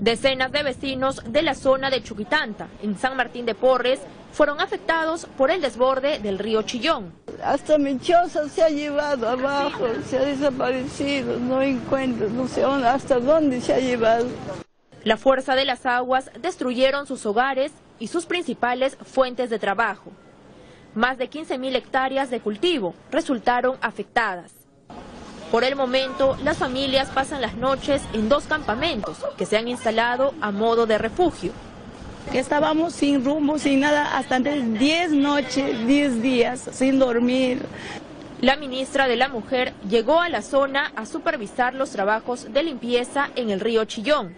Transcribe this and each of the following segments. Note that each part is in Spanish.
Decenas de vecinos de la zona de Chuquitanta, en San Martín de Porres, fueron afectados por el desborde del río Chillón. Hasta mi choza se ha llevado abajo, se ha desaparecido, no encuentro, no sé hasta dónde se ha llevado. La fuerza de las aguas destruyeron sus hogares y sus principales fuentes de trabajo. Más de 15.000 hectáreas de cultivo resultaron afectadas. Por el momento, las familias pasan las noches en dos campamentos que se han instalado a modo de refugio. Estábamos sin rumbo, sin nada, hasta 10 noches, 10 días, sin dormir. La ministra de la Mujer llegó a la zona a supervisar los trabajos de limpieza en el río Chillón,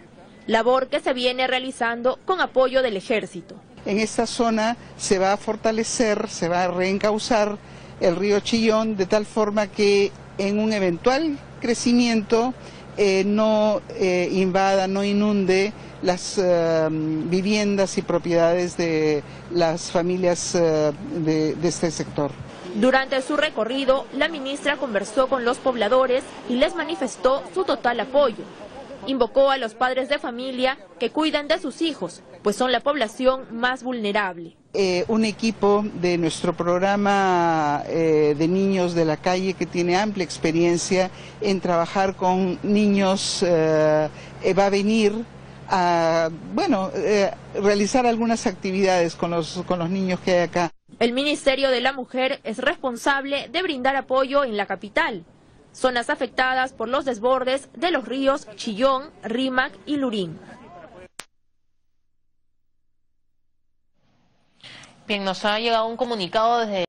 labor que se viene realizando con apoyo del ejército. En esta zona se va a fortalecer, se va a reencauzar el río Chillón de tal forma que en un eventual crecimiento eh, no eh, invada, no inunde las eh, viviendas y propiedades de las familias de, de este sector. Durante su recorrido, la ministra conversó con los pobladores y les manifestó su total apoyo. Invocó a los padres de familia que cuiden de sus hijos, pues son la población más vulnerable. Eh, un equipo de nuestro programa eh, de niños de la calle que tiene amplia experiencia en trabajar con niños eh, va a venir a bueno, realizar algunas actividades con los, con los niños que hay acá. El Ministerio de la Mujer es responsable de brindar apoyo en la capital, zonas afectadas por los desbordes de los ríos Chillón, Rímac y Lurín. Bien, nos ha llegado un comunicado desde